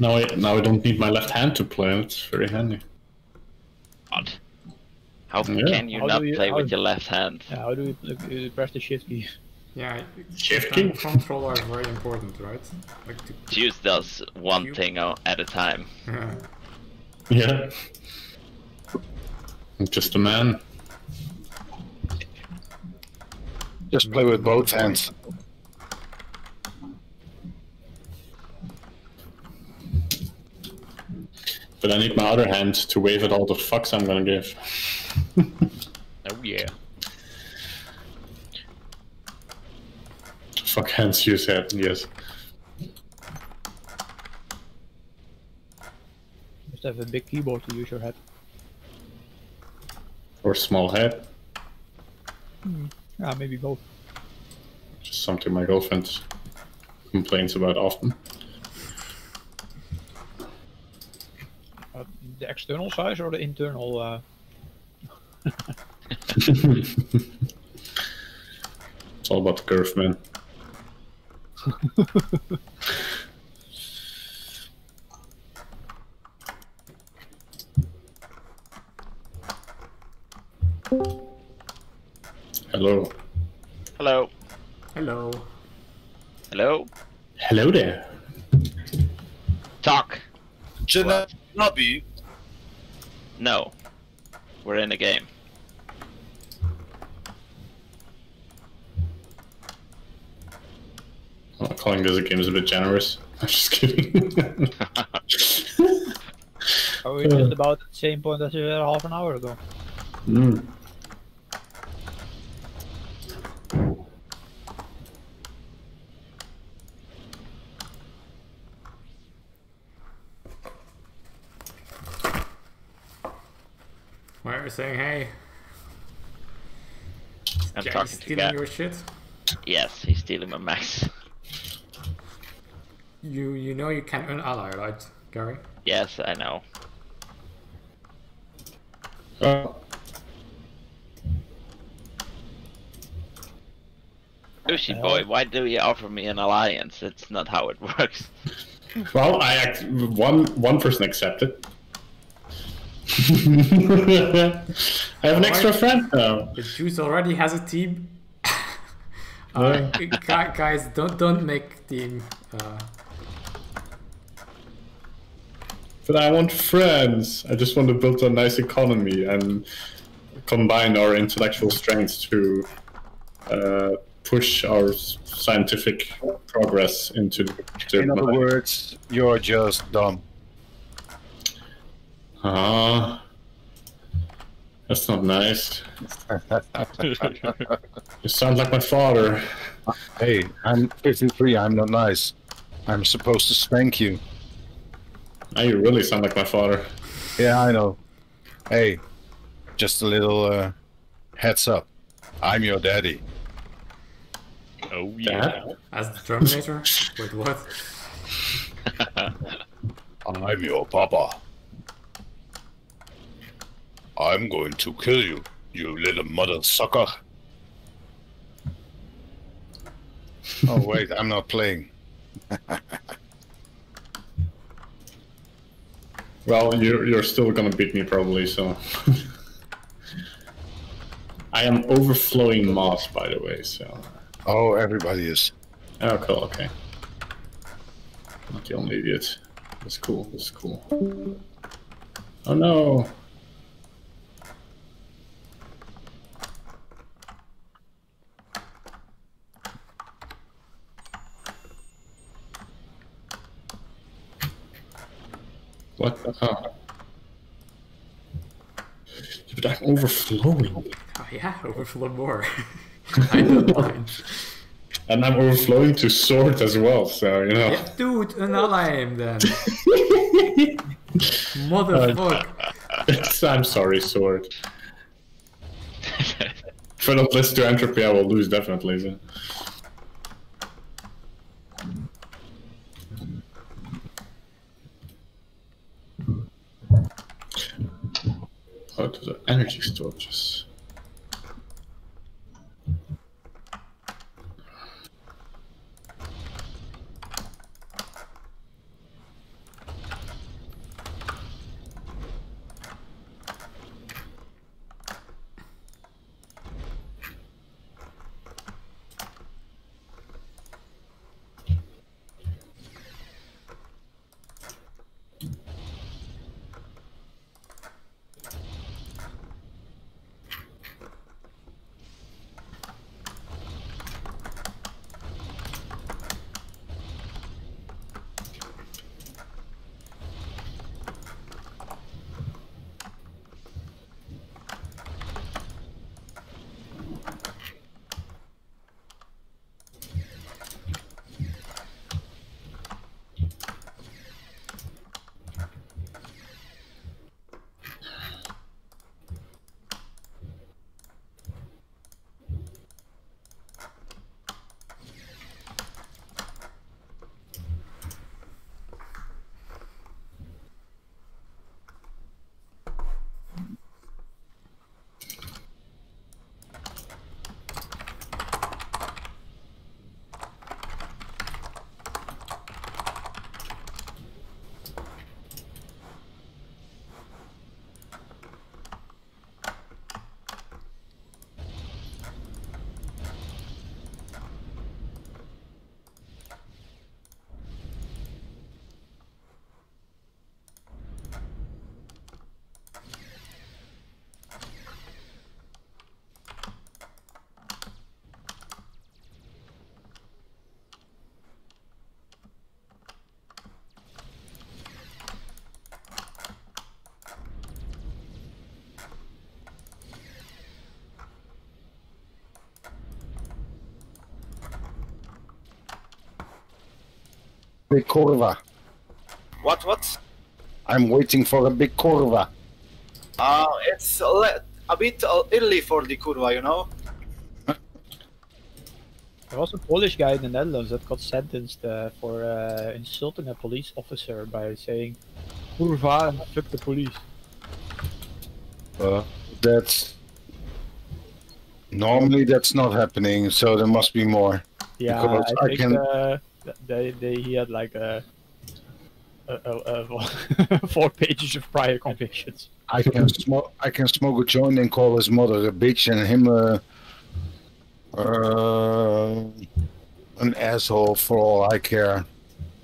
Now I now I don't need my left hand to play. It's very handy. God. How Yeah. can you How not do you- play how- with your left hand? Yeah, how do you, uh, you press the shift key? Yeah, Shift key? controller is very important, right? Like to, Juice does one You- thing at a time. uh, Yeah. I'm just a man. Just play with both hands. But I need my other hand to wave at all the fucks I'm gonna give. Oh yeah. Fuck hands use head, yes. Just have a big keyboard to use your head. Or small head. Yeah, maybe both. Just something my girlfriend complains about often. The external size or the internal? Uh... It's all about the curve, man. Hello. Hello. hello. Hello. Hello there. Talk. Janabi. No. We're in a game. Well, calling this a game is a bit generous. I'm just kidding. Are we just about the same point as we were half an hour ago? Mm. Saying hey? I'm Jack talking to stealing your shit? Yes, he's stealing my max. You you know you can earn ally, right, Gary? yes, I know. Uh, Sushi boy, why do you offer me an alliance? That's not how it works. well, I act- one one person accepted. I have an extra friend now. The Juice already has a team. uh, guys, don't don't make team. Uh, But I want friends. I just want to build a nice economy and combine our intellectual strengths to uh, push our scientific progress into. the In other words, you're just dumb. Ah, that's not nice. You sound like my father. Hey, I'm 53. I'm not nice. I'm supposed to spank you. Now you really sound like my father. Yeah, I know. Hey, just a little uh, heads up. I'm your daddy. Oh Dad? as the Terminator. Wait, what? I'm your papa. I'm going to kill you, you little mother sucker. oh wait, I'm not playing. Well, you're, you're still gonna beat me probably, so. I am overflowing moss, by the way, so. Oh, everybody is. Oh, cool, okay. Not the only idiot. That's cool, that's cool. Oh no! What the? Oh. But I'm overflowing. Oh yeah, overflow more. I don't mind. And I'm overflowing to sword as well, so, you know. Yeah, dude, unally him then. Motherfucker. I'm sorry, sword. If I don't listen to entropy, I will lose definitely. So. Oh, of the energy storages. Big curva. What? What? I'm waiting for a big curva. Uh, it's a, le- a bit uh, early for the curva, you know. There was a Polish guy in the Netherlands that got sentenced uh, for uh, insulting a police officer by saying, Kurva, and fuck the police. Uh, that's normally that's not happening, so there must be more. Yeah, Because I I think can- uh, th- they, they, he had like a, a, a, a four pages of prior convictions. I can smoke. I can smoke a joint and call his mother a bitch and him a uh, an asshole for all I care,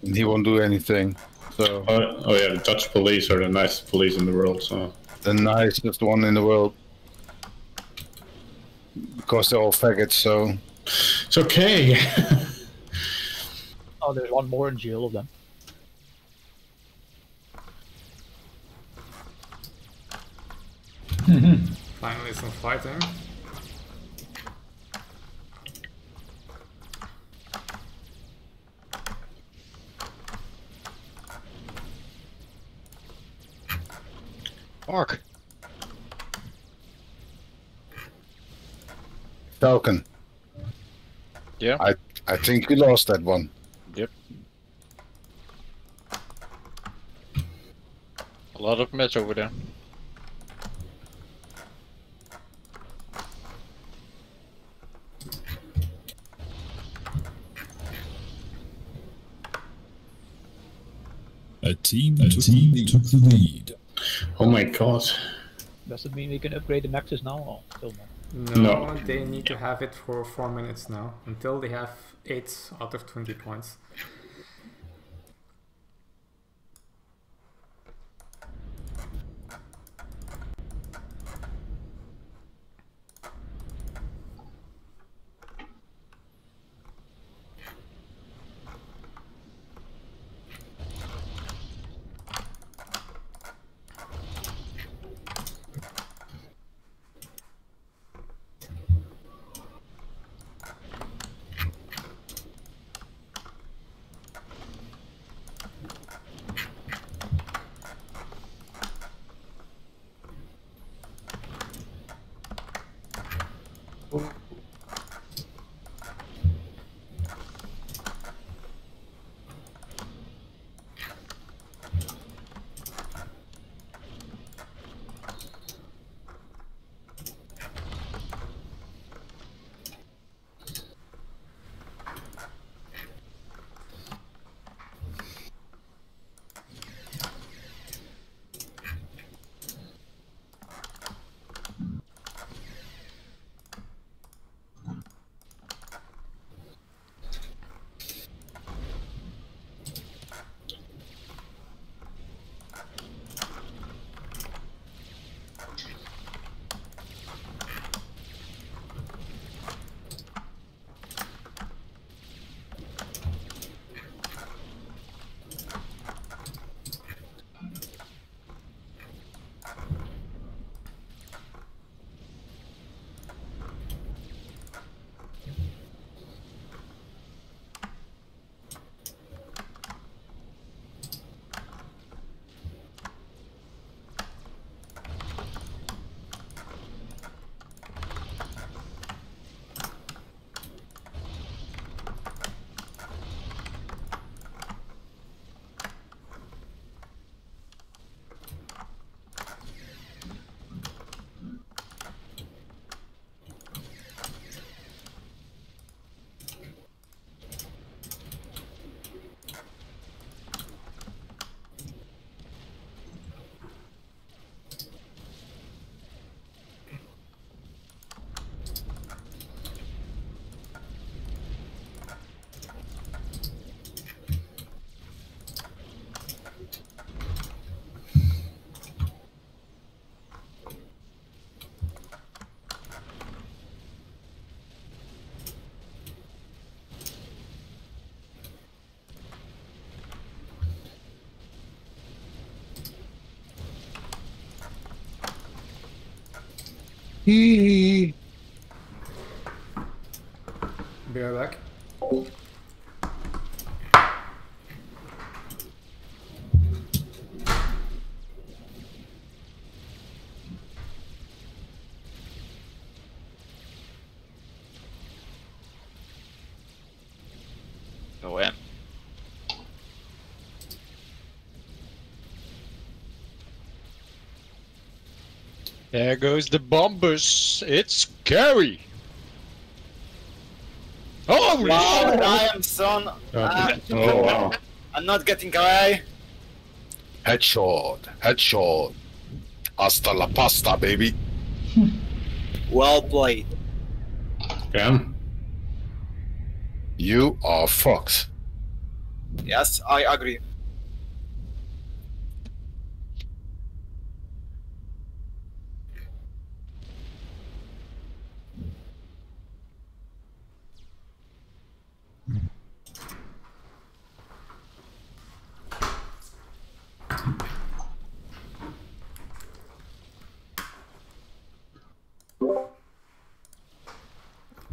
and he won't do anything. So Oh, oh yeah, the Dutch police are the nicest police in the world. So the nicest one in the world because they're all faggots. So it's okay. Oh, there's one more in jail of them. Finally some fighting. Mark. Falcon, Yeah. I I think we lost that one. Yep. A lot of mess over there. A team, a took, team the took the lead. oh my god. Does it mean we can upgrade the Mexes now or still not? No, No. they need to have it for 4 minutes now, until they have 8 out of 20 points. Be right back. Go in. There goes the bombers. It's scary. Oh, Wow, I am son. Uh, Oh wow. I'm not getting away. Headshot. Headshot. Hasta la pasta, baby. Well played. Damn. You are fucked. Yes, I agree.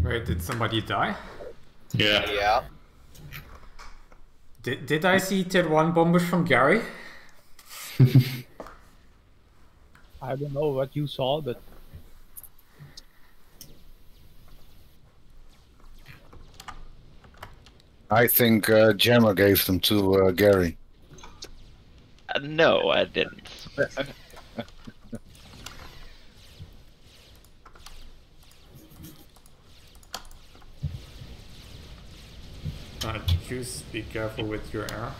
Wait, did somebody die? Yeah. Yeah. Did, did I see tier 1 bombers from Gary? I don't know what you saw, but I think uh, Gemma gave them to uh, Gary. Uh, no, I didn't. Uh, Juice, be careful with your air.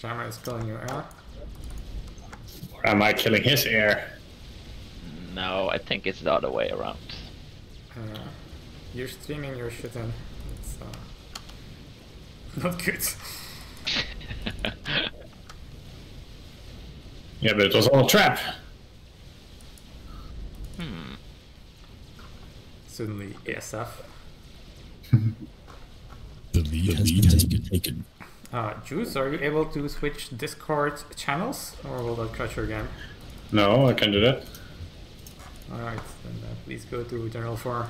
Jammer is killing your air. Or am I killing his air? No, I think it's the other way around. Uh, you're streaming your shit in. It's uh, not good. Yeah, but it was all a trap. Hmm. Suddenly ASF. The lead has been taken. Uh, Juice, are you able to switch Discord channels, or will that cut your game? No, I can do that. Alright, then uh, please go to General 4.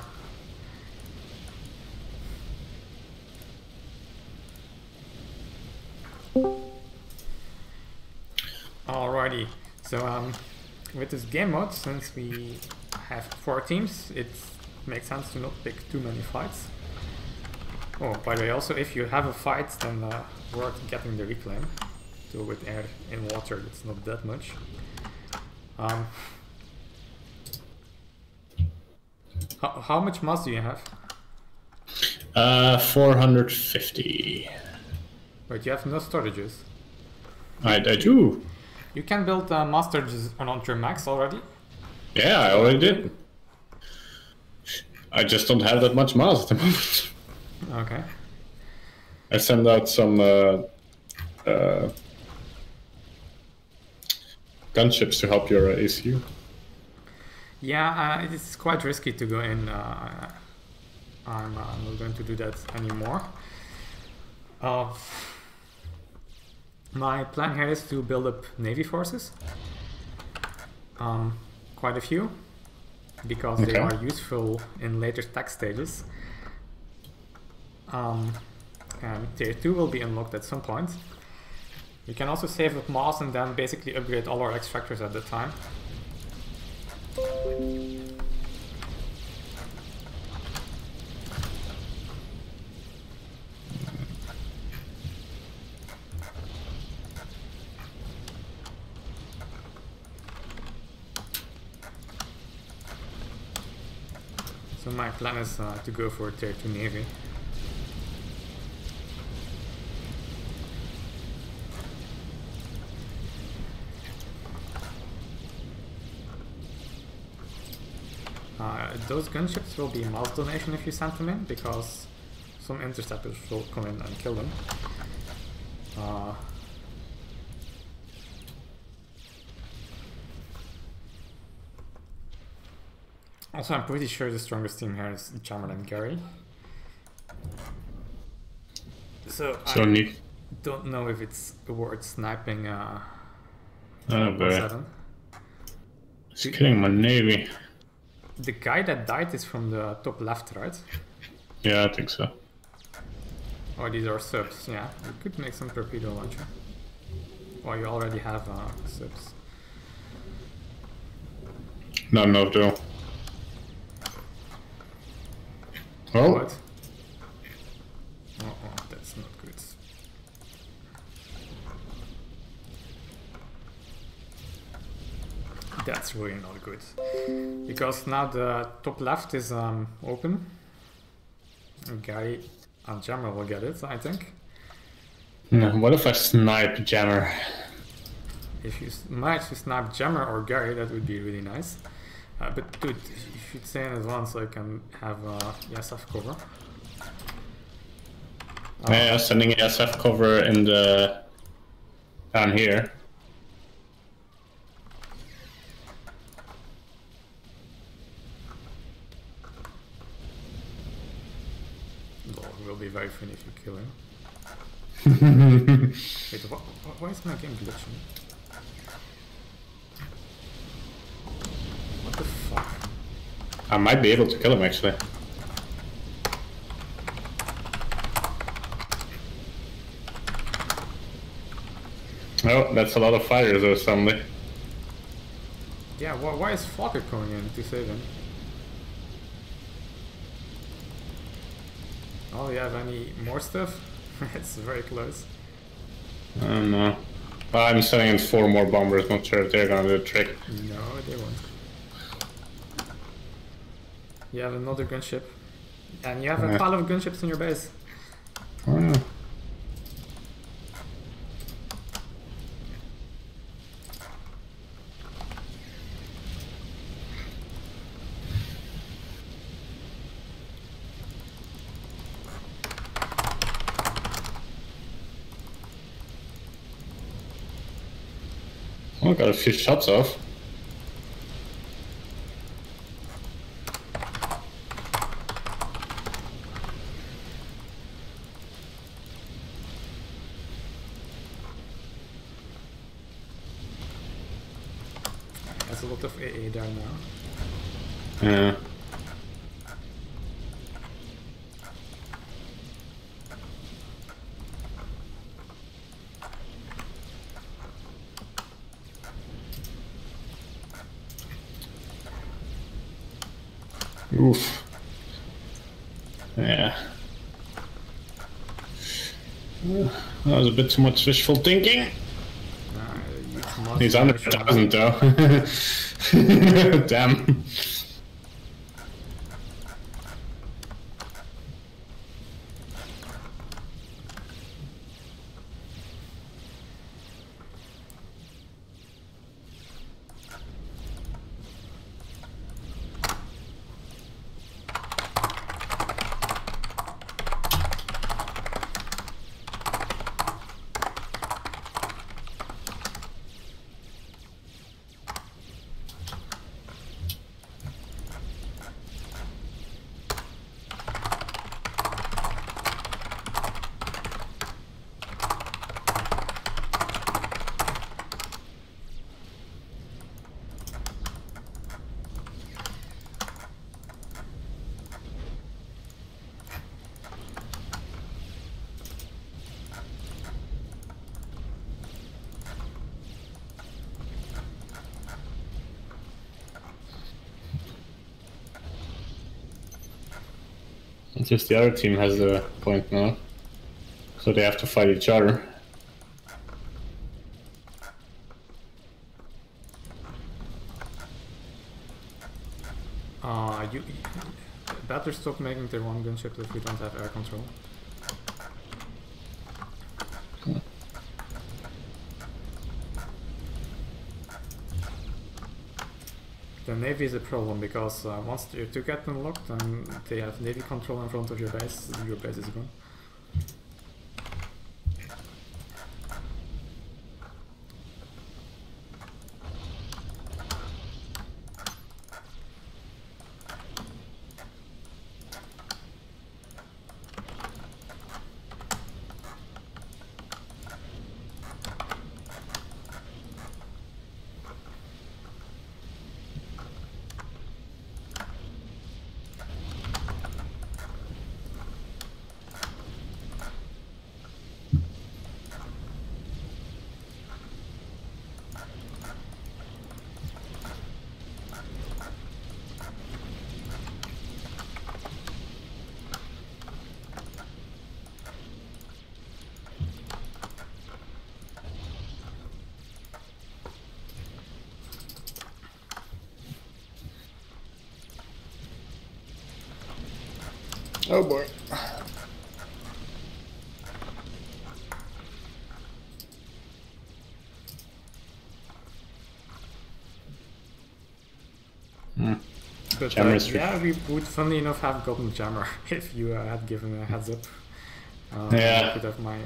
Alrighty, so um, with this game mode, since we have four teams, it makes sense to not pick too many fights. Oh, by the way, also if you have a fight, then uh, worth getting the reclaim. So with air and water, it's not that much. Um, how, how much mass do you have? Uh, 450. But you have no storages. I, I do. You can build uh, mass storages on your mex already. Yeah, I already did. I just don't have that much mass at the moment. Okay. I send out some uh, uh, gunships to help your uh, ACU. Yeah, uh, it is quite risky to go in. Uh, I'm uh, not going to do that anymore. Uh, my plan here is to build up navy forces. Um, quite a few, because they are useful in later tech stages. Um, and tier 2 will be unlocked at some point. We can also save up mass and then basically upgrade all our extractors at the time. So my plan is uh, to go for tier 2 navy. Uh, those gunships will be mass donation if you send them in, because some interceptors will come in and kill them. Uh, also, I'm pretty sure the strongest team here is Jammer and Gary. So, So I neat. don't know if it's worth sniping uh, Oh boy. 7. He's killing my navy. The guy that died is from the top left, right? Yeah, I think so. Oh, these are subs, yeah. You could make some torpedo launcher. Oh, you already have uh, subs. Not enough though. Oh, What? Oh, oh, that's not good. That's really not good. Because now the top left is um, open. A guy on Jammer will get it, I think. no, what if I snipe Jammer? If you manage to snap Jammer or Gary, that would be really nice. Uh, but dude, you should say in advance so I can have uh, ASF cover. Uh, Yeah, sending SF cover in the down here. Well, it will be if you kill him. Wait, wh- wh- why is my game glitching? What the fuck? I might be able to kill him actually. Oh, that's a lot of fires or something. Yeah, wh- why is Flocker coming in to save him? Oh, you have any more stuff? it's very close. I don't know. Well, I'm sending in four more bombers, not sure if they're gonna do the trick. No, they won't. You have another gunship. And you have a pile of gunships in your base. Oh, yeah. Oh, got a few shots off. There's a lot of AA there now. Yeah. Oof. Yeah. Uh, That was a bit too much wishful thinking. He's under a thousand though. Damn. Just the other team has the point now. So they have to fight each other. Uh, you, better stop making the one gunship if we don't have air control. Navy is a problem because uh, once you two get unlocked and they have navy control in front of your base, your base is gone. Oh boy. But uh, yeah, we would funnily enough have gotten Jammer if you uh, had given a heads up. Uh, Yeah. I could have my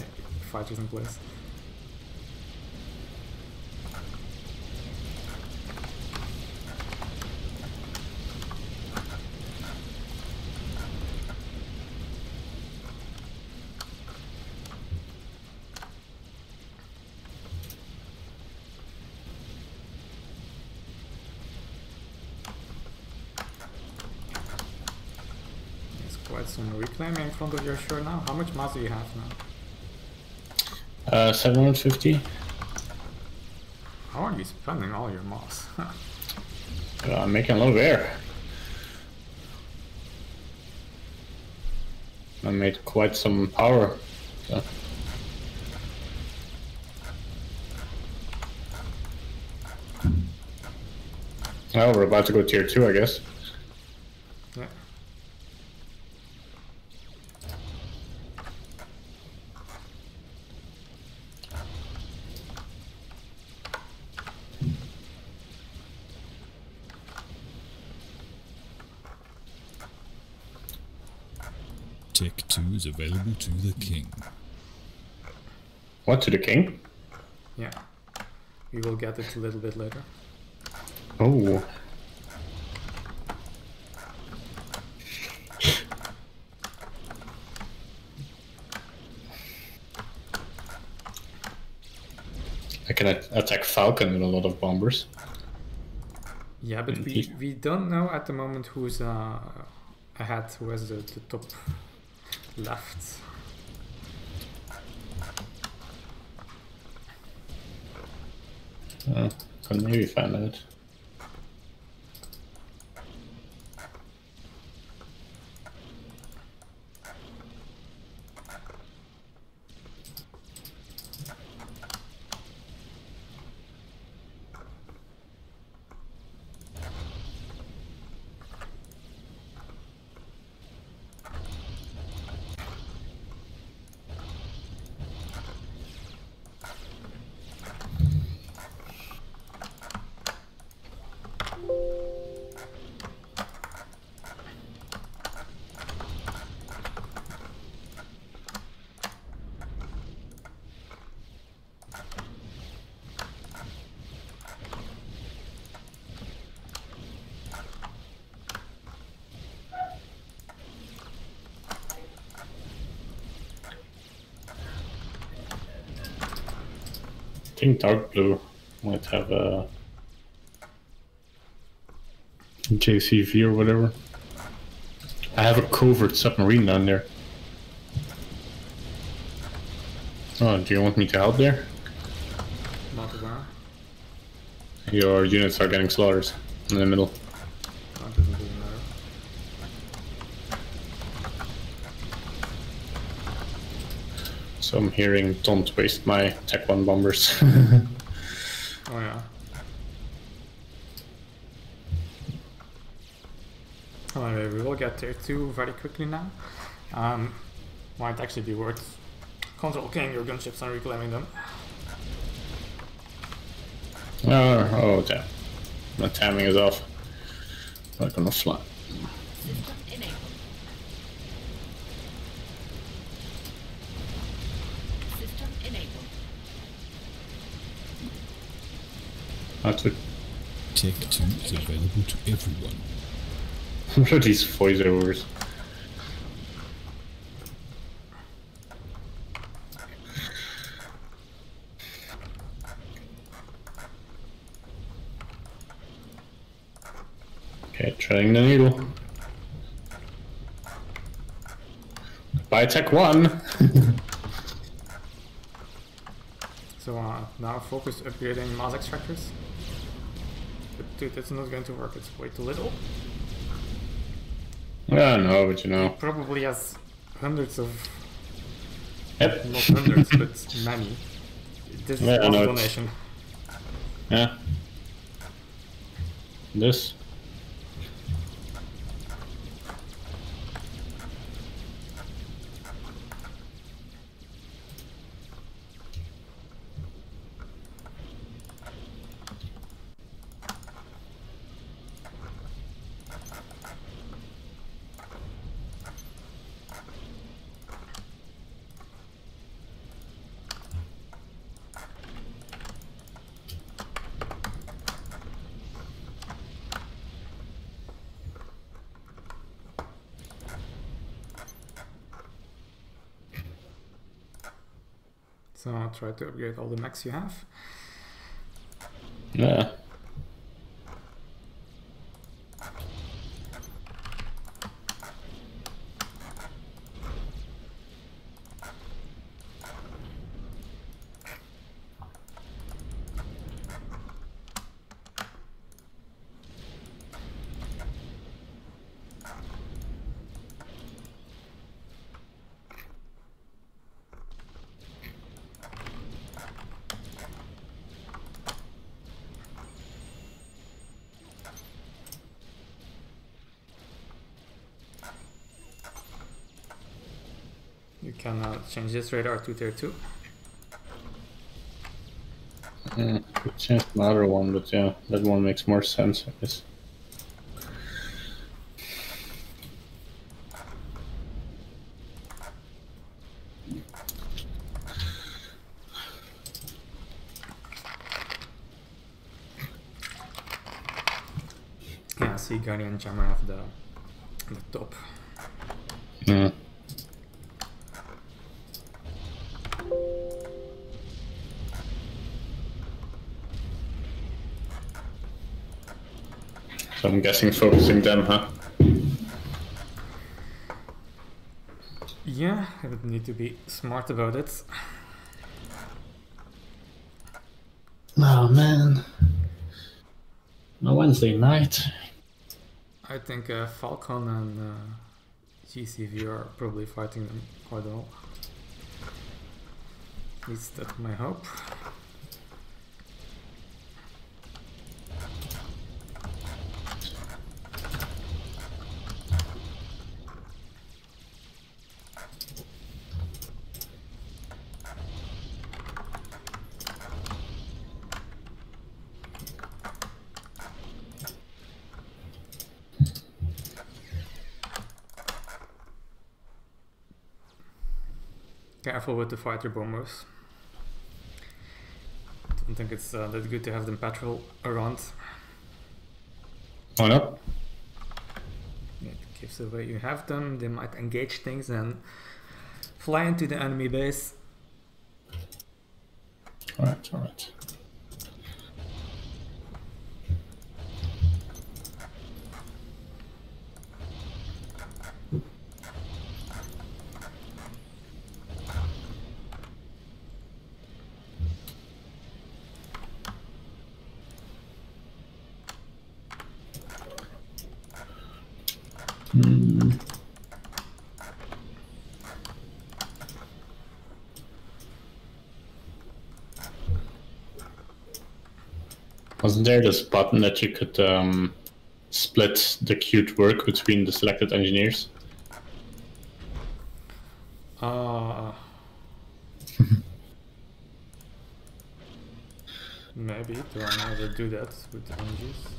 fighters in place. There's quite some reclaiming in front of your shore now. How much mass do you have now? Uh, 750. How are you spending all your mass? Uh, I'm making a lot of air. I made quite some power. So. Well, we're about to go tier 2, I guess. yeah. Tech 2 is available to the king. What, to the king? Yeah. We will get it a little bit later. Oh. I can attack Falcon with a lot of bombers. Yeah, but we, we don't know at the moment who's uh, ahead, who has the, the top left. Uh, can maybe find out. Think Dark Blue might have uh, a JCV or whatever. I have a covert submarine down there. Oh, do you want me to help there? Not aware. Your units are getting slaughtered in the middle. That doesn't really matter. So I'm hearing don't waste my Tech 1 bombers. Oh yeah. Anyway, we will get there too very quickly now. Um, might actually be worth controlling your gunships and reclaiming them. oh, oh, damn. My timing is off. Not gonna fly. That's what, Tech 2 is available to everyone. what are these voiceovers? Okay, treading the needle. Buy Tech 1! So uh, now focus upgrading mass extractors. Dude, that's not going to work. It's way too little. yeah, no, but you know. Probably has hundreds of, Yep. not hundreds, but many. This is Yeah, I one donation. Yeah. This. So I'll try to upgrade all the mechs you have. Yeah. You can uh, change this radar to tier 2. Yeah, could change the other one, but yeah, that one makes more sense, I guess. Yeah, see Guardian Jammer have the, the top. Guessing focusing them, huh? Yeah, I would need to be smart about it. Oh man. A Wednesday night. I think uh, Falcon and uh, GCV are probably fighting them quite well. At least that's my hope. Careful with the fighter bombers. Don't think it's uh, that good to have them patrol around. Why not? It gives away you have them, they might engage things and fly into the enemy base. Alright, alright. Hmm. Wasn't there this button that you could um, split the queued work between the selected engineers? Uh, maybe, do I know how to do that with the energies?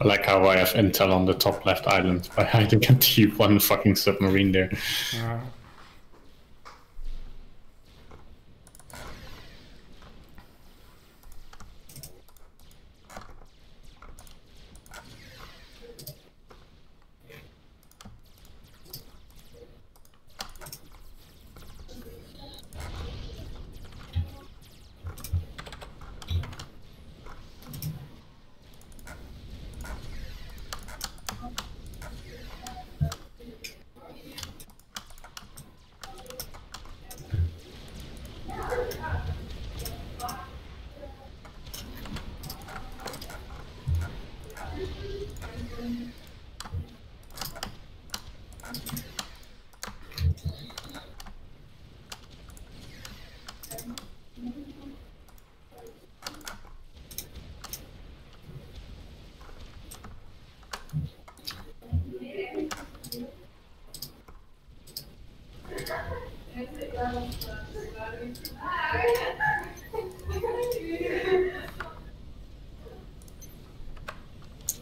I like how I have intel on the top left island by hiding a T1 fucking submarine there. Uh,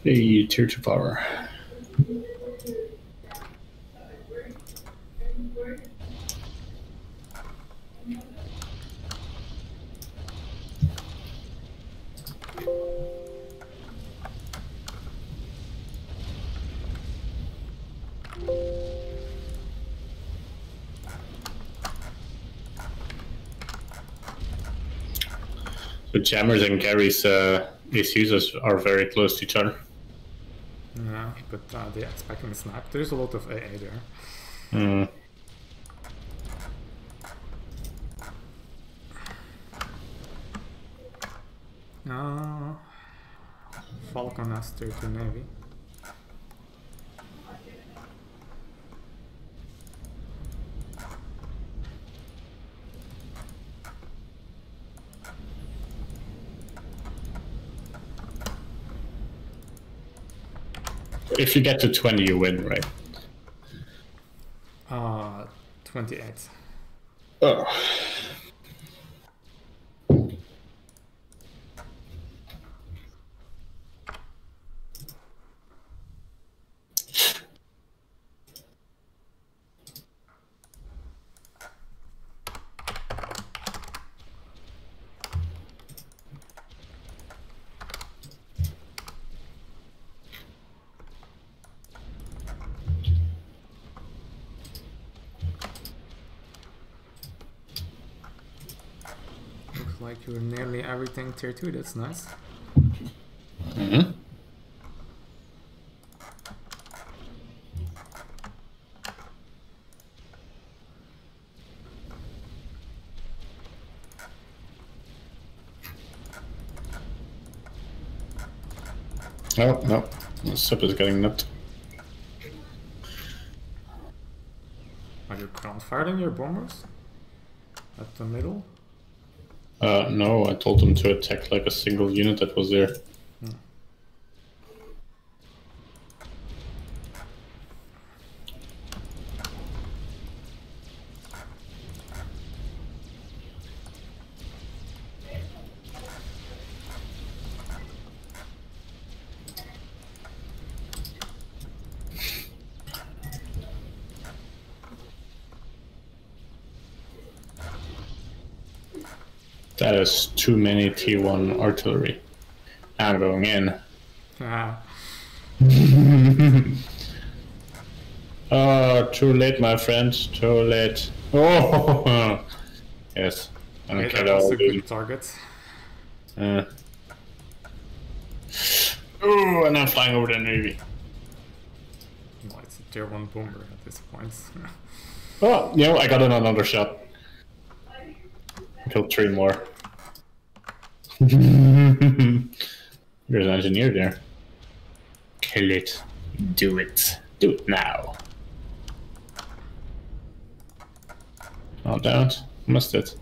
Hey, tier two power. Jammers and Gary's uh, users are very close to each other. Yeah, but uh, they're expecting a snap. There's a lot of AA there. Hmm. Uh, Falcon has tier 2 Navy. If you get to 20, you win, right? Uh, 28. Oh. Like you're nearly everything tier 2, that's nice. hmm Oh, no. The sip is getting nipped. Are you ground firing your bombers? At the middle? Uh, no, I told them to attack like a single unit that was there. That is too many T1 artillery. I'm going in. Ah, Oh, too late, my friends. Too late. Oh, yes. I'm okay, gonna that was a good target. Uh. Oh, and I'm flying over the navy. Well, it's a tier 1 bomber at this point. Oh, you know, I got another shot. Killed three more. There's an engineer there. Kill it. Do it. Do it now. Oh, damn it. Missed it.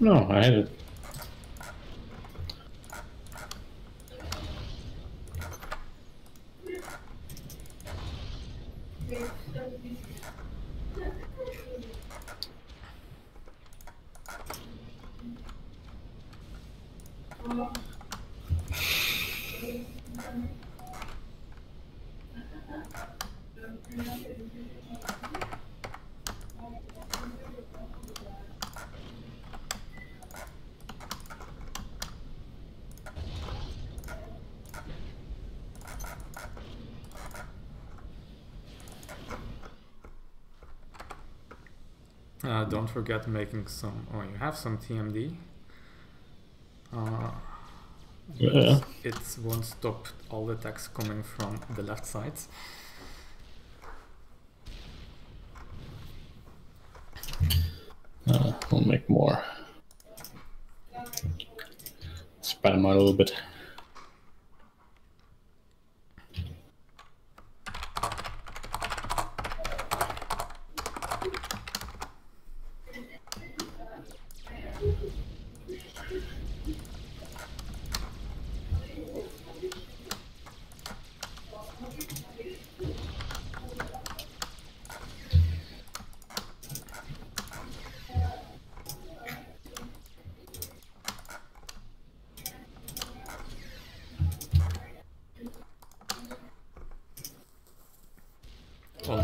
No, I hit it. Uh, don't forget making some. Oh, you have some TMD. Uh, Yeah. it won't stop all the attacks coming from the left side. Uh, we'll make more. Spread them out a little bit.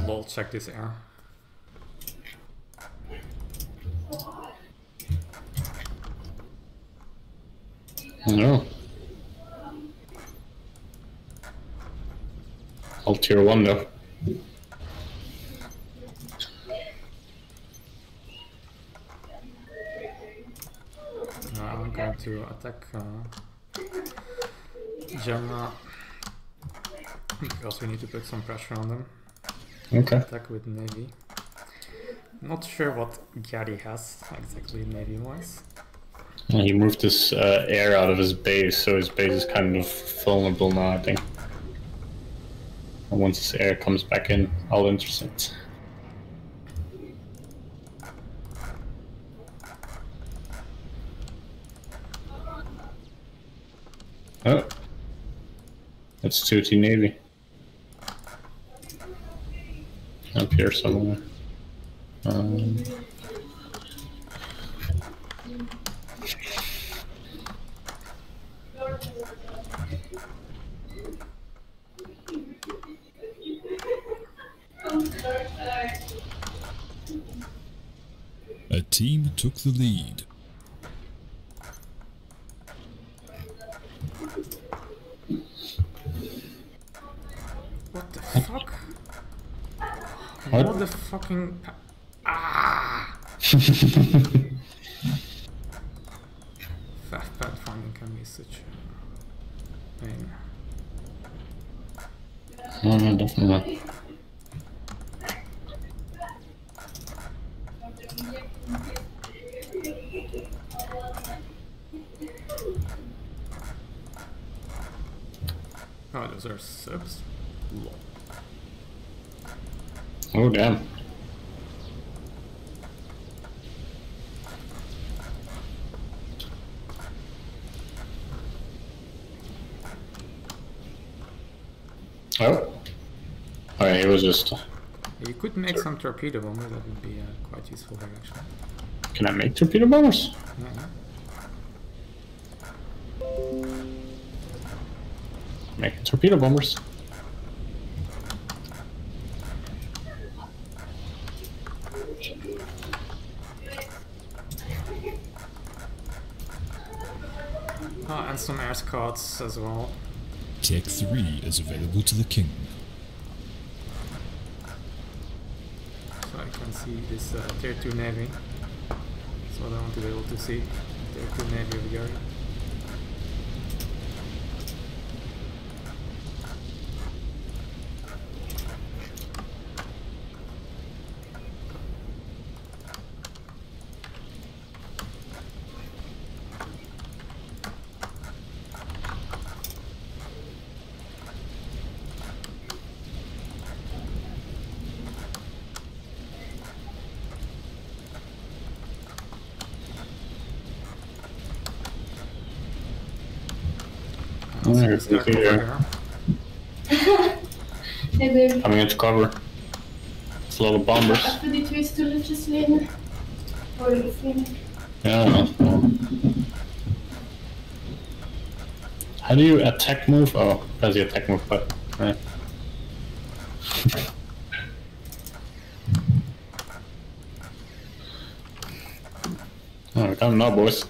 Wall check this air. No. All tier one though. Uh, I'm going to attack uh, Gemma because we need to put some pressure on them. Okay. Attack with Navy. Not sure what Gary has exactly Navy wise. Well, He moved his uh, air out of his base, so his base is kind of vulnerable now, I think. And once his air comes back in, I'll intercept. Oh. That's 2T Navy. Up here somewhere. Um, A team took the lead. What the fuck? What? What the fucking... Ah! Fast pathfinding can be such a pain. No, no, definitely not. Oh, those are subs? Lol. Oh, damn. Oh. Alright, it was just. You could make some torpedo bomber, that would be uh, quite useful here actually. Can I make torpedo bombers? Yeah. Making torpedo bombers. Oh, and some air scouts as well. Tech 3 is available to the king. So I can see this uh, tier 2 navy. What I want to be able to see. Tier 2 navy of Gary. Here's Start the over here. here. Hey Coming into cover. It's a lot of bombers. even die twee stoeltjes lenen. Voor. Yeah, I don't know. How do you attack move? Oh, press the attack move button. Right. oh, come now, boys.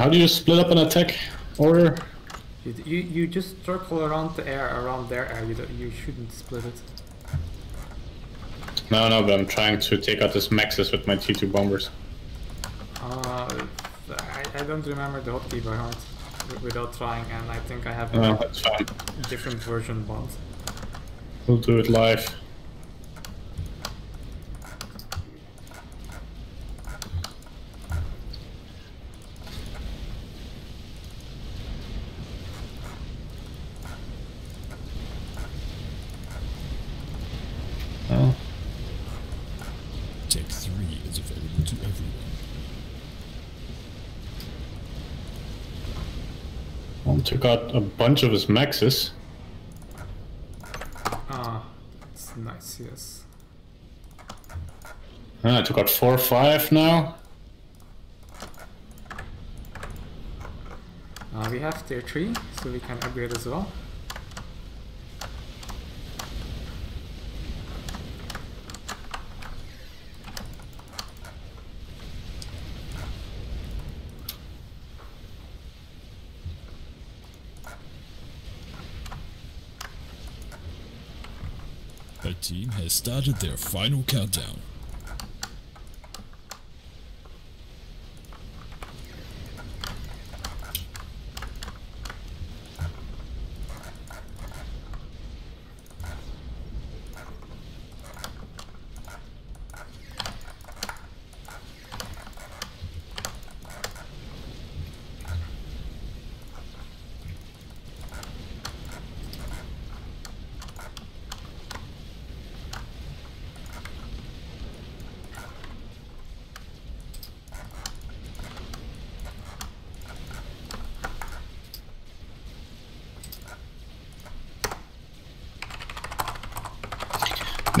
How do you split up an attack order? You, you, you just circle around the air, around their air. You, you shouldn't split it. No, no, but I'm trying to take out this Mexes with my T2 bombers. Uh, I, I don't remember the hotkey by heart. without trying, and I think I have a No, fine. different version bond. We'll do it live. Oh. Tech 3 is available to everyone. Out a bunch of his Mexes. Ah, it's nice, yes. Ah, I took out four or five now. Uh, we have tier 3, so we can upgrade as well. Team has started their final countdown.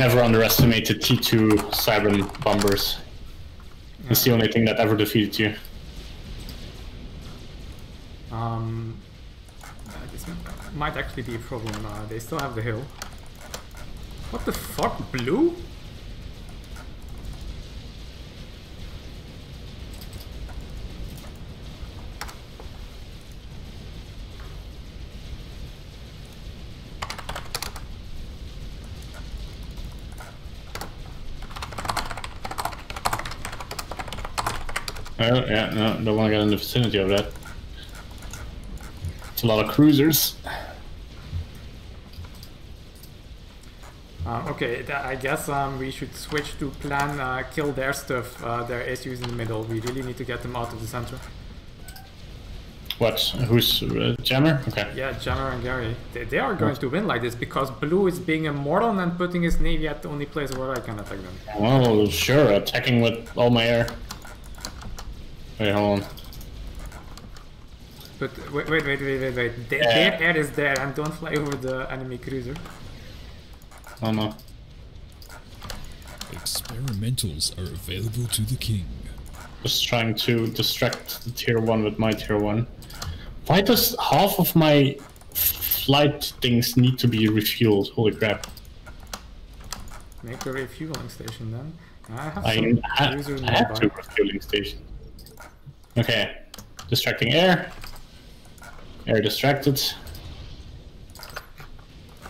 Never underestimate the T2 Cybran bombers. It's the only thing that ever defeated you. Um, this might actually be a problem. Uh, they still have the hill. What the fuck? Blue? Oh, yeah, no, don't want to get in the vicinity of that. It's a lot of cruisers. Uh, okay, th- I guess um, we should switch to plan uh, kill their stuff, uh, their issues in the middle. We really need to get them out of the center. What? Who's uh, Jammer? Okay. Yeah, Jammer and Gary. They, they are going to win like this because Blue is being immortal and putting his navy at the only place where I can attack them. Well, sure, attacking with all my air. Wait, hold on. But wait, wait, wait, wait, wait, wait. They, Yeah. Their air is there and don't fly over the enemy cruiser. Oh no. Experimentals are available to the king. Just trying to distract the tier 1 with my tier 1. Why does half of my flight things need to be refueled? Holy crap. Make a refueling station then. I have I, some ha- cruisers I have two refueling stations. Okay. Distracting air. Air distracted.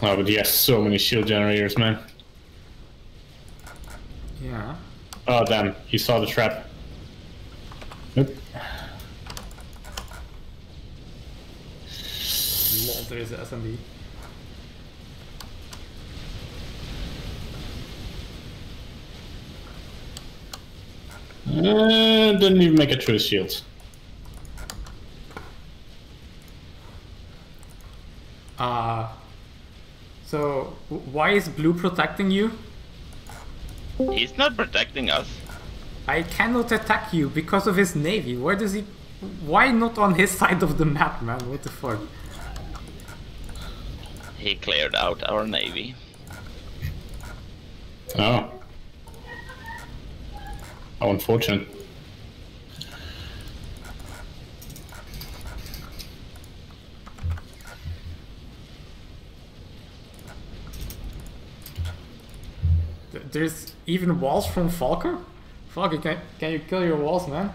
Oh, but he has so many shield generators, man. Yeah. Oh, damn. He saw the trap. Nope. Lol, there is a SMD. Uh, didn't even make it through the shields. Uh, so, why is Blue protecting you? He's not protecting us. I cannot attack you because of his navy. Where does he... Why not on his side of the map, man? What the fuck? He cleared out our navy. Oh. How unfortunate. There's even walls from Falker? Fuck, can, can you kill your walls, man?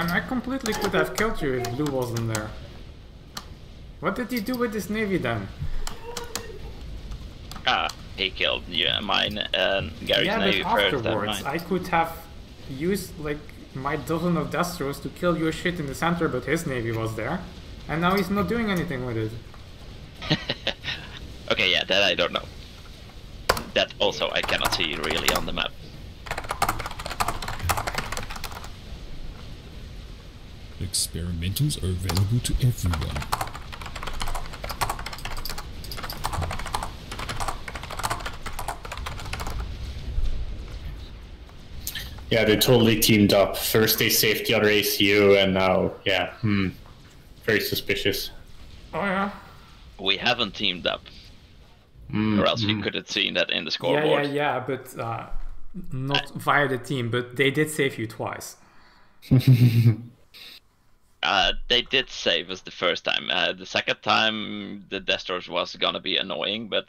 Man, I completely could have killed you if blue wasn't there. What did he do with his navy then? Ah, he killed yeah, mine and Gary's yeah, but navy first and afterwards. I could have used like my dozen of Destros to kill your shit in the center, but his navy was there, and now he's not doing anything with it. Okay, yeah, that I don't know. That also I cannot see really on the map. Experimentals are available to everyone. Yeah, they totally teamed up. First they saved the other ACU, and now, yeah, hmm, very suspicious. Oh yeah. We haven't teamed up, Mm, or else you mm. could have seen that in the Yeah, scoreboard. yeah, yeah, but uh, not via the team, but they did save you twice. Uh, they did save us the first time. Uh, the second time, the Destros was gonna be annoying, but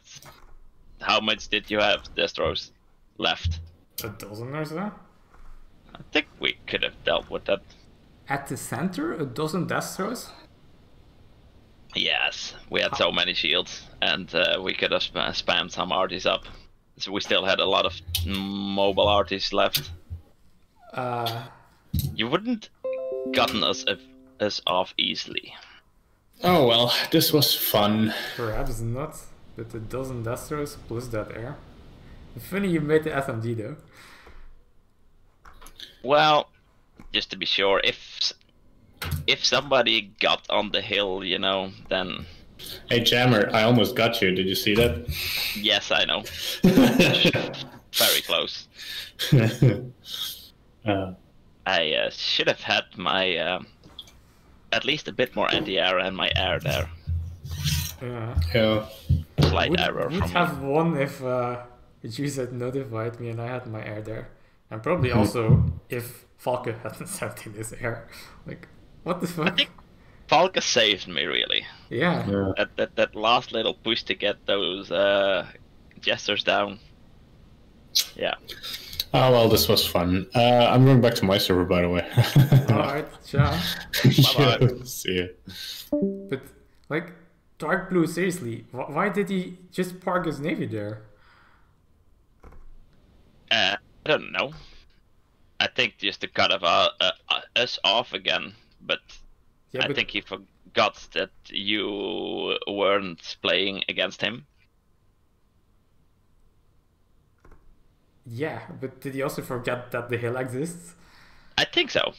how much did you have Destros left? A dozen or so? I think we could have dealt with that. At the center, a dozen Destros? Yes, we had so many shields, and uh, we could have sp- spammed some arties up. So we still had a lot of mobile arties left. Uh, You wouldn't gotten us if, us off easily. Oh well, this was fun. perhaps not, but a dozen Destros plus that air. Funny you made the SMD though. Well, just to be sure, if if somebody got on the hill, you know, then Hey Jammer, I almost got you. Did you see that? yes, I know, very close. uh, I uh, should have had my um, at least a bit more anti-air and my air there. Yeah. yeah. Slight would, error would from me. have won if uh, Juice had notified me and I had my air there. And probably Mm-hmm. also if Falke hadn't sent in his air. Like, what the fuck? I think Falca saved me really. Yeah. That, that that last little push to get those uh, gestures down. Yeah. Oh well, this was fun. Uh, I'm going back to my server, by the way. Alright, ciao. Yeah, See ya. But, like, Dark Blue, seriously, wh- why did he just park his navy there? Uh, I don't know. I think just to cut of, uh, uh, uh, us off again, but Yeah, I think he forgot that you weren't playing against him. Yeah, but did he also forget that the hill exists? I think so.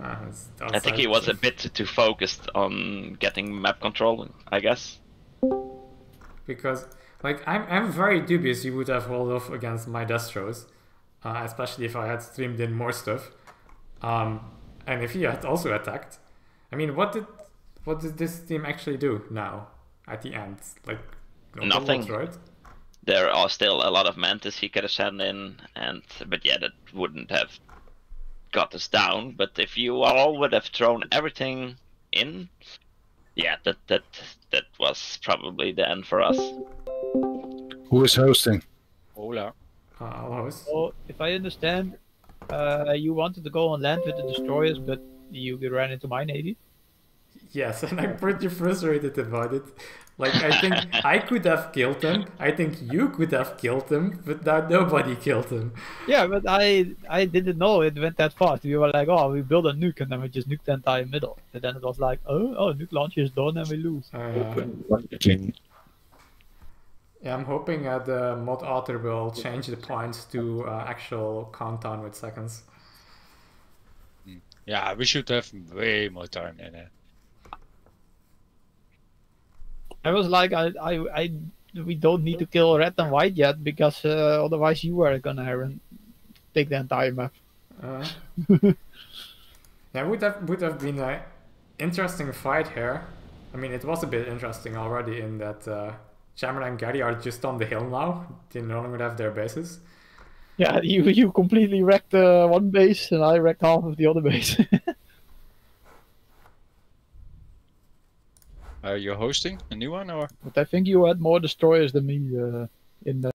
Ah, I think he was a bit too focused on getting map control. I guess. because like I'm I'm very dubious you would have rolled off against my Destros, uh, especially if I had streamed in more stuff, um, and if he had also attacked. I mean, what did what did this team actually do now at the end? Like no Nothing. right? There are still a lot of mantis he could have sent in, and but yeah, that wouldn't have got us down. But if you all would have thrown everything in, yeah, that that that was probably the end for us. Who is hosting? Hola. Uh, almost. So, if I understand, uh, you wanted to go on land with the destroyers, but you ran into my navy. Yes, and I'm pretty frustrated about it. Like I think I could have killed him. I think you could have killed him, but now nobody killed him. Yeah, but I I didn't know it went that fast. We were like, oh, we build a nuke and then we just nuke the entire middle. And then it was like, oh, oh, nuke launch is done and we lose. Uh, yeah, I'm hoping uh, the mod author will change the points to uh, actual countdown with seconds. Yeah, we should have way more time than that. I was like, I, I, I, we don't need to kill red and white yet because uh, otherwise you were gonna take the entire map. Uh, yeah, would have would have been an interesting fight here. I mean, it was a bit interesting already in that uh, and Gary are just on the hill now. They no longer have their bases. Yeah, you you completely wrecked uh, one base and I wrecked half of the other base. Are you hosting a new one or? but I think you had more destroyers than me uh, in the